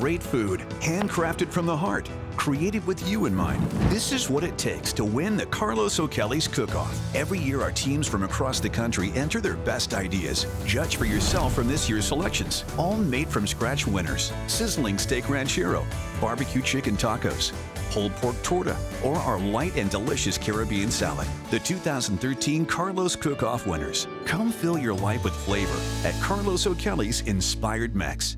Great food, handcrafted from the heart, created with you in mind. This is what it takes to win the Carlos O'Kelly's Cook-Off. Every year, our teams from across the country enter their best ideas. Judge for yourself from this year's selections. All made from scratch winners. Sizzling steak ranchero, barbecue chicken tacos, pulled pork torta, or our light and delicious Caribbean salad. The 2013 Carlos Cook-Off winners. Come fill your life with flavor at Carlos O'Kelly's Inspired Mex.